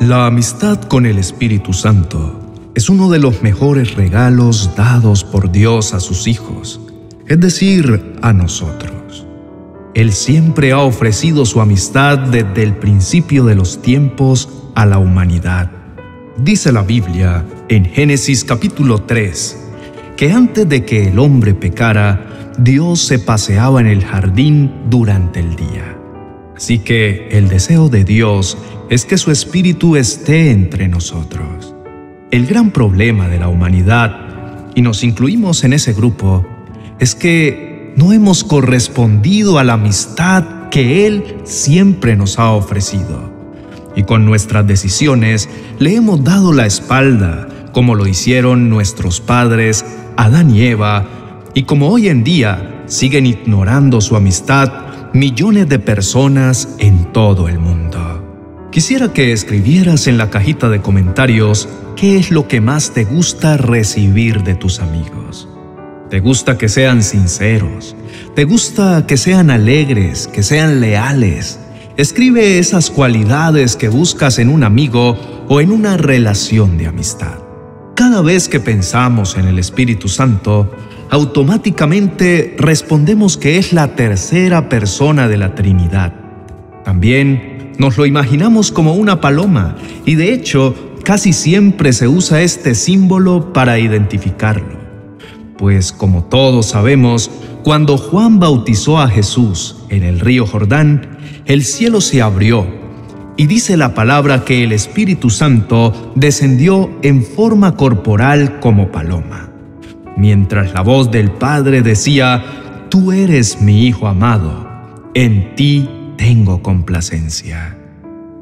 La amistad con el Espíritu Santo es uno de los mejores regalos dados por Dios a sus hijos, es decir, a nosotros. Él siempre ha ofrecido su amistad desde el principio de los tiempos a la humanidad. Dice la Biblia en Génesis capítulo 3 que antes de que el hombre pecara, Dios se paseaba en el jardín durante el día. Así que el deseo de Dios es que su espíritu esté entre nosotros. El gran problema de la humanidad, y nos incluimos en ese grupo, es que no hemos correspondido a la amistad que Él siempre nos ha ofrecido. Y con nuestras decisiones le hemos dado la espalda, como lo hicieron nuestros padres Adán y Eva, y como hoy en día siguen ignorando su amistad millones de personas en todo el mundo. Quisiera que escribieras en la cajita de comentarios qué es lo que más te gusta recibir de tus amigos. ¿Te gusta que sean sinceros? ¿Te gusta que sean alegres, que sean leales? Escribe esas cualidades que buscas en un amigo o en una relación de amistad. Cada vez que pensamos en el Espíritu Santo, automáticamente respondemos que es la tercera persona de la Trinidad. También nos lo imaginamos como una paloma y de hecho casi siempre se usa este símbolo para identificarlo. Pues como todos sabemos, cuando Juan bautizó a Jesús en el río Jordán, el cielo se abrió y dice la palabra que el Espíritu Santo descendió en forma corporal como paloma mientras la voz del Padre decía, Tú eres mi Hijo amado, en ti tengo complacencia.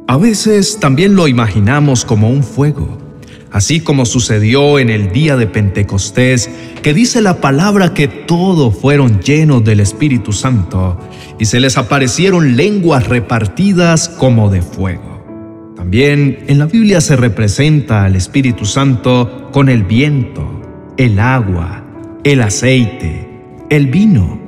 A veces también lo imaginamos como un fuego, así como sucedió en el día de Pentecostés, que dice la palabra que todos fueron llenos del Espíritu Santo y se les aparecieron lenguas repartidas como de fuego. También en la Biblia se representa al Espíritu Santo con el viento, el agua, el aceite, el vino,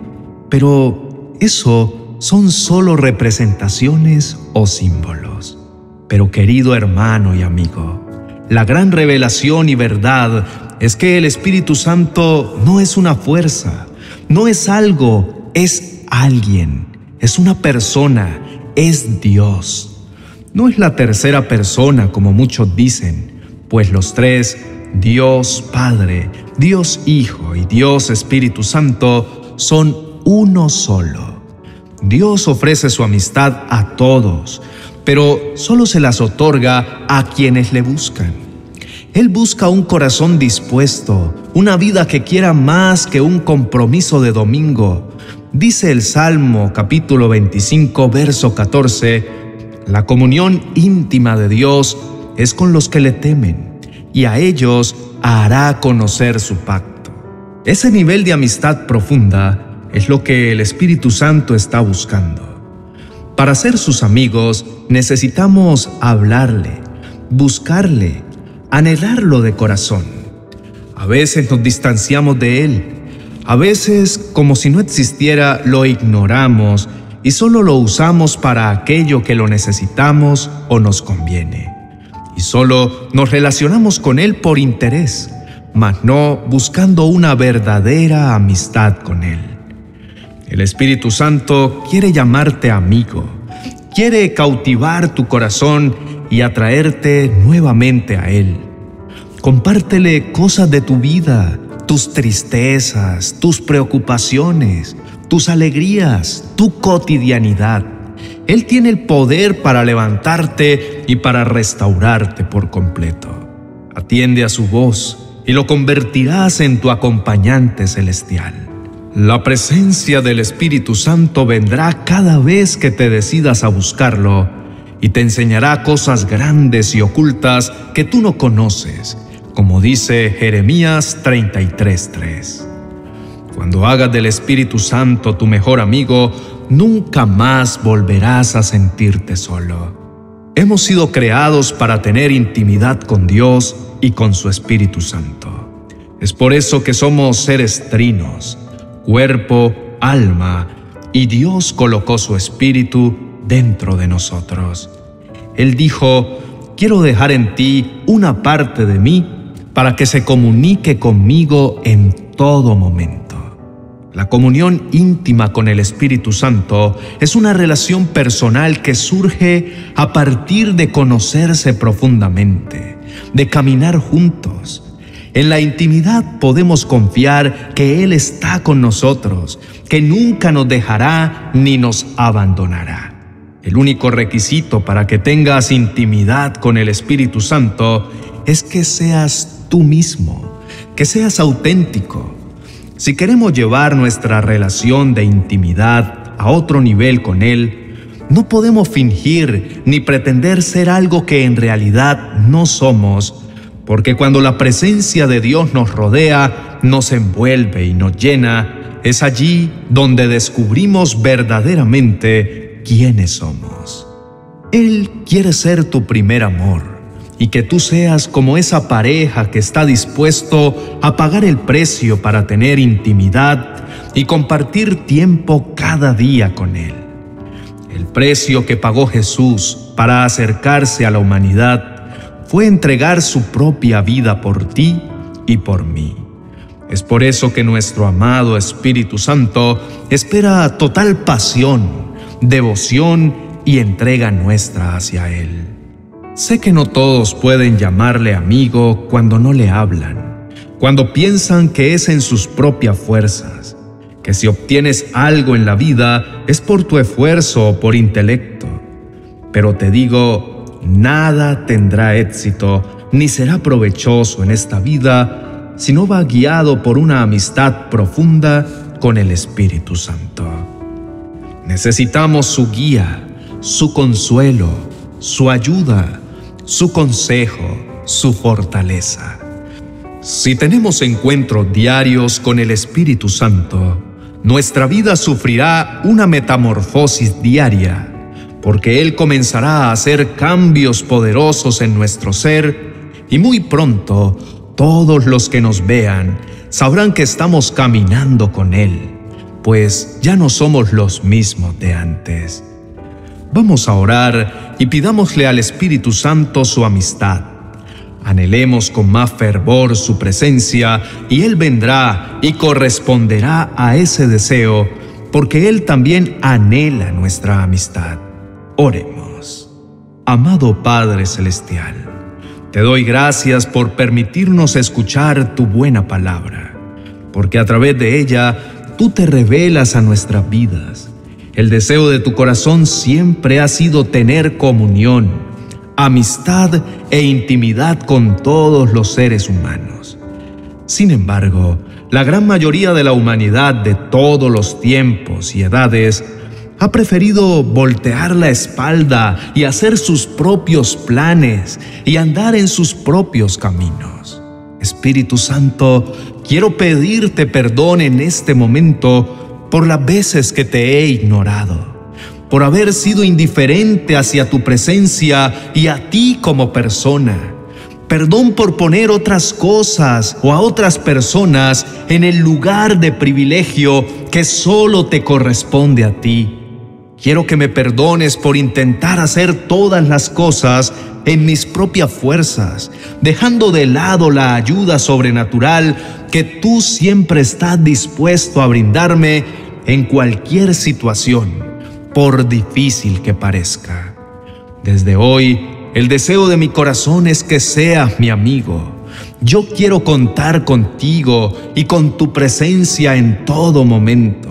pero eso son solo representaciones o símbolos. Pero querido hermano y amigo, la gran revelación y verdad es que el Espíritu Santo no es una fuerza, no es algo, es alguien, es una persona, es Dios. No es la tercera persona como muchos dicen, pues los tres Dios Padre, Dios Hijo y Dios Espíritu Santo son uno solo. Dios ofrece su amistad a todos, pero solo se las otorga a quienes le buscan. Él busca un corazón dispuesto, una vida que quiera más que un compromiso de domingo. Dice el Salmo capítulo 25, verso 14, la comunión íntima de Dios es con los que le temen y a ellos hará conocer su pacto. Ese nivel de amistad profunda es lo que el Espíritu Santo está buscando. Para ser sus amigos necesitamos hablarle, buscarle, anhelarlo de corazón. A veces nos distanciamos de él, a veces como si no existiera lo ignoramos y solo lo usamos para aquello que lo necesitamos o nos conviene y solo nos relacionamos con Él por interés, mas no buscando una verdadera amistad con Él. El Espíritu Santo quiere llamarte amigo, quiere cautivar tu corazón y atraerte nuevamente a Él. Compártele cosas de tu vida, tus tristezas, tus preocupaciones, tus alegrías, tu cotidianidad él tiene el poder para levantarte y para restaurarte por completo. Atiende a su voz y lo convertirás en tu acompañante celestial. La presencia del Espíritu Santo vendrá cada vez que te decidas a buscarlo y te enseñará cosas grandes y ocultas que tú no conoces, como dice Jeremías 33:3. Cuando hagas del Espíritu Santo tu mejor amigo, nunca más volverás a sentirte solo. Hemos sido creados para tener intimidad con Dios y con su Espíritu Santo. Es por eso que somos seres trinos, cuerpo, alma, y Dios colocó su Espíritu dentro de nosotros. Él dijo, quiero dejar en ti una parte de mí para que se comunique conmigo en todo momento. La comunión íntima con el Espíritu Santo es una relación personal que surge a partir de conocerse profundamente, de caminar juntos. En la intimidad podemos confiar que Él está con nosotros, que nunca nos dejará ni nos abandonará. El único requisito para que tengas intimidad con el Espíritu Santo es que seas tú mismo, que seas auténtico si queremos llevar nuestra relación de intimidad a otro nivel con Él, no podemos fingir ni pretender ser algo que en realidad no somos, porque cuando la presencia de Dios nos rodea, nos envuelve y nos llena, es allí donde descubrimos verdaderamente quiénes somos. Él quiere ser tu primer amor y que tú seas como esa pareja que está dispuesto a pagar el precio para tener intimidad y compartir tiempo cada día con Él. El precio que pagó Jesús para acercarse a la humanidad fue entregar su propia vida por ti y por mí. Es por eso que nuestro amado Espíritu Santo espera total pasión, devoción y entrega nuestra hacia Él. Sé que no todos pueden llamarle amigo cuando no le hablan, cuando piensan que es en sus propias fuerzas, que si obtienes algo en la vida es por tu esfuerzo o por intelecto. Pero te digo, nada tendrá éxito ni será provechoso en esta vida si no va guiado por una amistad profunda con el Espíritu Santo. Necesitamos su guía, su consuelo, su ayuda, su consejo, su fortaleza. Si tenemos encuentros diarios con el Espíritu Santo, nuestra vida sufrirá una metamorfosis diaria, porque Él comenzará a hacer cambios poderosos en nuestro ser y muy pronto todos los que nos vean sabrán que estamos caminando con Él, pues ya no somos los mismos de antes. Vamos a orar y pidámosle al Espíritu Santo su amistad. Anhelemos con más fervor su presencia y Él vendrá y corresponderá a ese deseo, porque Él también anhela nuestra amistad. Oremos. Amado Padre Celestial, te doy gracias por permitirnos escuchar tu buena palabra, porque a través de ella tú te revelas a nuestras vidas el deseo de tu corazón siempre ha sido tener comunión, amistad e intimidad con todos los seres humanos. Sin embargo, la gran mayoría de la humanidad de todos los tiempos y edades ha preferido voltear la espalda y hacer sus propios planes y andar en sus propios caminos. Espíritu Santo, quiero pedirte perdón en este momento por las veces que te he ignorado, por haber sido indiferente hacia tu presencia y a ti como persona. Perdón por poner otras cosas o a otras personas en el lugar de privilegio que solo te corresponde a ti. Quiero que me perdones por intentar hacer todas las cosas en mis propias fuerzas, dejando de lado la ayuda sobrenatural que tú siempre estás dispuesto a brindarme en cualquier situación, por difícil que parezca. Desde hoy, el deseo de mi corazón es que seas mi amigo. Yo quiero contar contigo y con tu presencia en todo momento.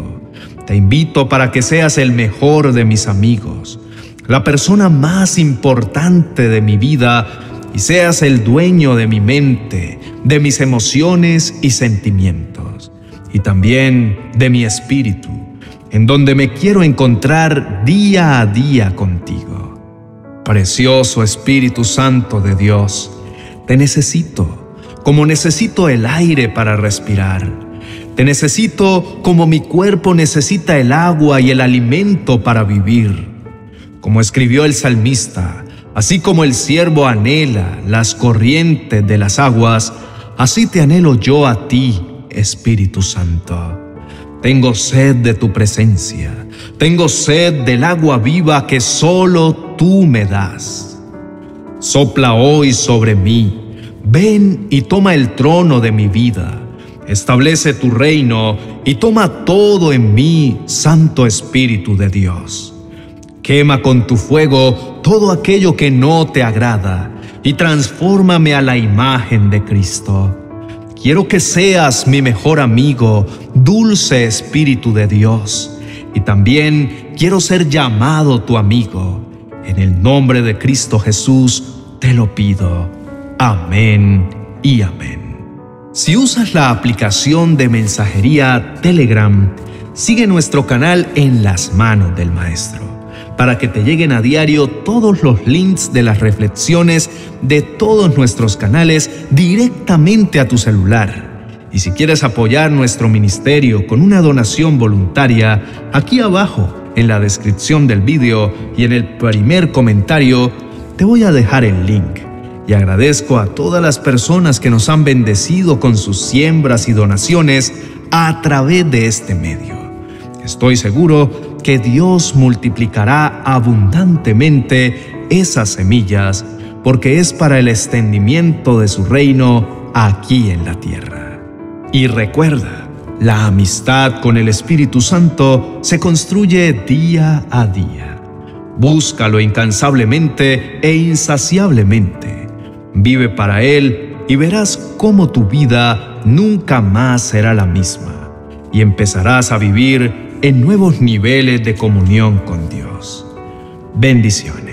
Te invito para que seas el mejor de mis amigos, la persona más importante de mi vida y seas el dueño de mi mente, de mis emociones y sentimientos, y también de mi espíritu, en donde me quiero encontrar día a día contigo. Precioso Espíritu Santo de Dios, te necesito, como necesito el aire para respirar. Te necesito como mi cuerpo necesita el agua y el alimento para vivir. Como escribió el salmista, Así como el siervo anhela las corrientes de las aguas, así te anhelo yo a ti, Espíritu Santo. Tengo sed de tu presencia, tengo sed del agua viva que solo tú me das. Sopla hoy sobre mí. Ven y toma el trono de mi vida. Establece tu reino y toma todo en mí, Santo Espíritu de Dios. Quema con tu fuego todo aquello que no te agrada y transfórmame a la imagen de Cristo. Quiero que seas mi mejor amigo, dulce Espíritu de Dios, y también quiero ser llamado tu amigo. En el nombre de Cristo Jesús te lo pido. Amén y amén. Si usas la aplicación de mensajería Telegram, sigue nuestro canal en las manos del Maestro para que te lleguen a diario todos los links de las reflexiones de todos nuestros canales directamente a tu celular. Y si quieres apoyar nuestro ministerio con una donación voluntaria, aquí abajo, en la descripción del vídeo y en el primer comentario, te voy a dejar el link. Y agradezco a todas las personas que nos han bendecido con sus siembras y donaciones a través de este medio. Estoy seguro que Dios multiplicará abundantemente esas semillas, porque es para el extendimiento de su reino aquí en la tierra. Y recuerda, la amistad con el Espíritu Santo se construye día a día. Búscalo incansablemente e insaciablemente. Vive para Él y verás cómo tu vida nunca más será la misma y empezarás a vivir en nuevos niveles de comunión con Dios. Bendiciones.